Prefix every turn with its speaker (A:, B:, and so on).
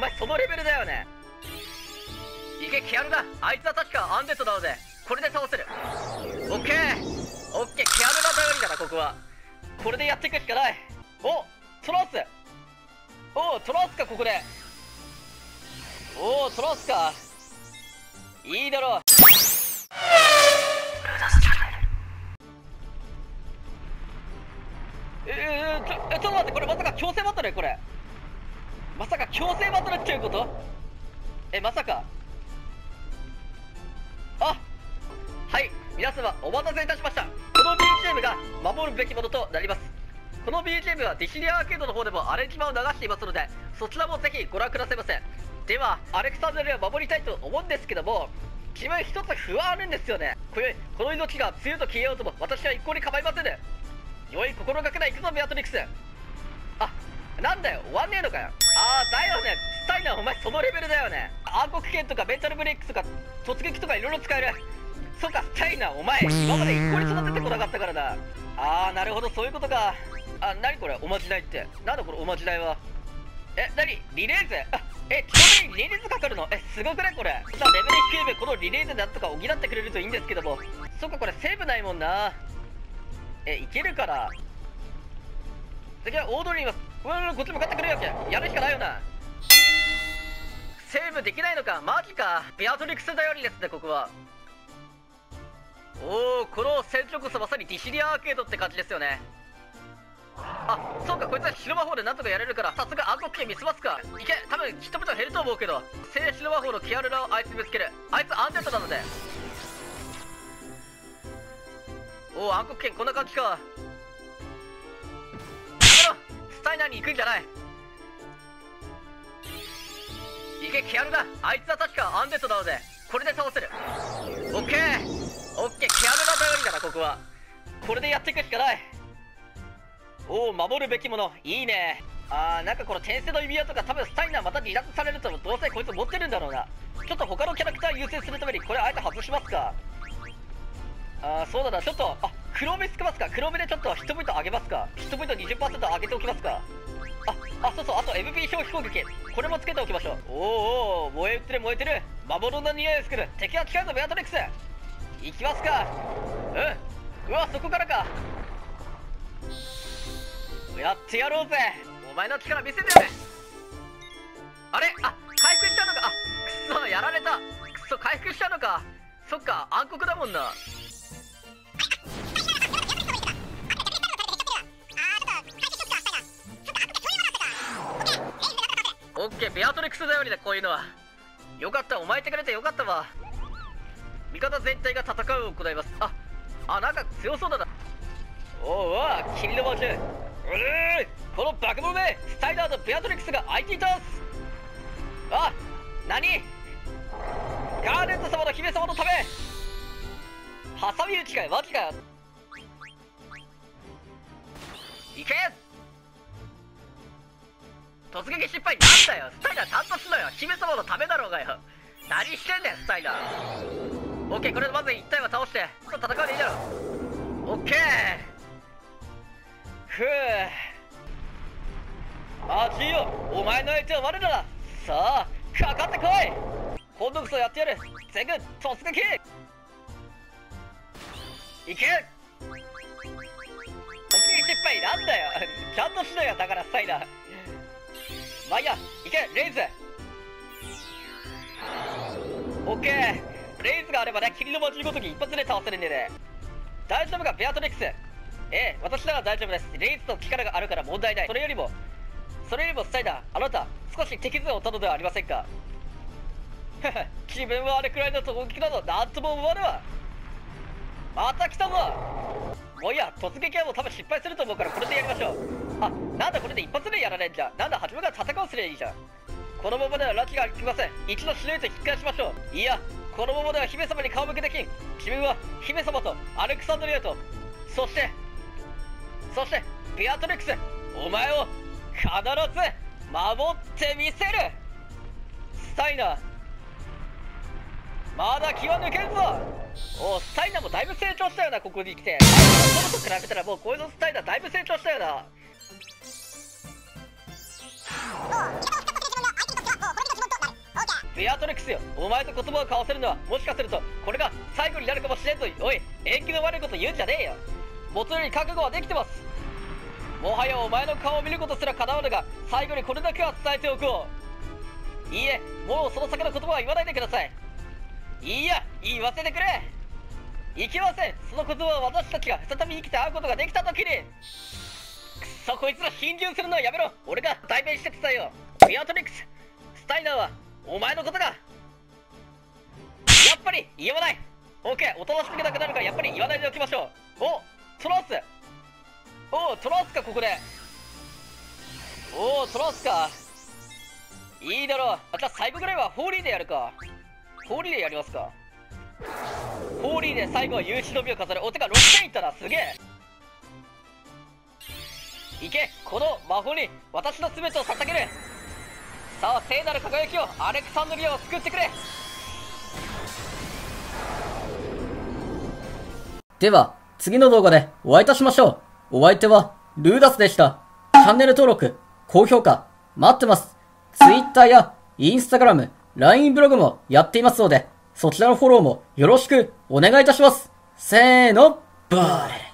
A: 前そのレベルだよね。いけキアルだ。あいつは確かアンデッドなのでこれで倒せる。オッケー。オッケーキアルが頼りだなここは。これでやっていくしかない。おトランス。おおトランスかここで。おおトランスか。いいだろう。えー、ちょえちょっと待ってこれまさか強制バトル？これ。まさか強制バトルっていうこと？えまさか？あはい皆様お待たせいたしました。この BGM が守るべきものとなります。この BGM はディシリアアーケードの方でもアレンジ版を流していますのでそちらもぜひご覧くださいませ。ではアレクサンドリアを守りたいと思うんですけども自分一つ不安あるんですよね。これこの命が梅雨と消えようとも私は一向に構いません。ね良い心がけない行くぞベアトリックス。あなんだよ終わんねえのかよ。ああだよね。スタイナーお前そのレベルだよね。暗黒剣とかベンチャルブレイクとか突撃とかいろいろ使える。そうかスタイナーお前今まで一向に育ててこなかったからだ。ああなるほどそういうことか。あ何これおまじないって。なんだこれおまじないは。え何？リレーズ？あえちなみにリレーズかかるの？えすごくない？これ。さあレベル低い分このリレーズなんとか補ってくれるといいんですけども。そっかこれセーブないもんな。えいけるから。次は大通りにいますううこっち向かってくれよけやるしかないよな。セーブできないのか？マジか。ビアトリクス頼りですねここは。おおこの戦場こそまさにディシリアアーケードって感じですよね。あそうかこいつは白魔法でなんとかやれるからさすが暗黒剣見せますか。いけ多分ヒットポイント減ると思うけど。聖白魔法のキアルラをあいつにぶつける。あいつアンデッドなので。おお暗黒剣こんな感じか。ろスタイナーに行くんじゃない。いけキアルだ。あいつは確かアンデッドなのでこれで倒せる。オッケー。オッケーキアルが頼りだなここは。これでやっていくしかない。おお守るべきもの。いいね。あーなんかこの転生の指輪とか多分スタイナーまた離脱されるとどうせこいつ持ってるんだろうな。ちょっと他のキャラクター優先するためにこれあえて外しますか。あーそうだな。ちょっとあ黒目つけますか？黒目でちょっとヒットポイント上げますか？ヒットポイント20%上げておきますか？ああそうそう。あと MP 消費攻撃。これもつけておきましょう。おーお燃え移ってる燃えてる。魔物の匂いを作る。敵は近いぞベアトリックス。行きますか。うん。うわそこからか。やってやろうぜ。お前の力見せてやれあれ？あ回復しちゃうのか。あくそやられた。くそ回復しちゃうのか。そっか暗黒だもんな。オッケーベアトリックス頼りだこういうのは。よかったお前いてくれてよかったわ。味方全体が戦うを行います。ああなんか強そうだな。おうおう霧の魔獣うるーこのバカ者めスタイダーとベアトリックスが相手に倒す。あ何？ガーネット様の姫様のため。ハサミ撃ちかよマジかよ。いけ！突撃失敗なんだよ。スタイダーちゃんとしろよ。姫様のためだろうがよ。何してんだよスタイダー。オッケーこれでまず1体は倒して戦うでいいだろオッケー。ふう。あジオお前の相手は我らだ。さあかかってこい。今度こそやってやる。全軍突撃。いけ。突撃失敗なんだよ。ちゃんとしろよだからスタイダー。まあいいやいけレイズ。オッケー。レイズがあればね霧の文字ごとに一発で倒せるんでね。大丈夫かベアトリックス。ええ私なら大丈夫です。レイズと力があるから問題ない。それよりもそれよりもスタイダーあなた少し敵図を取るのではありませんか？自分はあれくらいの攻撃などなんとも思わぬわ。また来たぞ。もういや突撃はもう多分失敗すると思うからこれでやりましょう。あなんだこれで一発でやられんじゃん。なんだ初めから戦わせりゃいいじゃん。このままでは拉致がきません。一度白いと引き返しましょう。いやこのままでは姫様に顔向けできん。自分は姫様とアレクサンドリアと。そしてそしてビアトリックスお前を必ず守ってみせる。スタイナー。まだ気は抜けんぞ。おうスタイナーもだいぶ成長したよなここに来て。それと比べたらもうこういうのスタイナーだいぶ成長したよな。ベアトリックスよ。お前と言葉を交わせるのはもしかするとこれが最後になるかもしれんぞ。おい縁起の悪いこと言うんじゃねえよ。元より覚悟はできてます。もはやお前の顔を見ることすら叶わぬが最後にこれだけは伝えておこう。いいえもうその先の言葉は言わないでくださいいいや言わせてくれ。いけません。その言葉は私たちが再び生きて会うことができた時に。くそこいつら貧順するのはやめろ。俺が代弁して伝えよ。うベアトリクス。スタイナーはお前のことがやっぱり言わない。オッケーおとなしくなくなるからやっぱり言わないでおきましょう。おトランス。おおトランスかここで。おおトランスか。いいだろう。あじゃあ最後ぐらいはフォーリーでやるか。フォーリーでやりますか？フォーリーで最後は有終の美を飾る。おてか6点いったな。すげえ。いけ。この魔法に私の全てを捧げる。さあ聖なる輝きをアレクサンドリアを救ってくれ。
B: では、次の動画でお会いいたしましょう。お相手は、ルーダスでした。チャンネル登録、高評価、待ってます。Twitter や Instagram、LINE ブログもやっていますので、そちらのフォローもよろしくお願いいたします。せーの、バーレ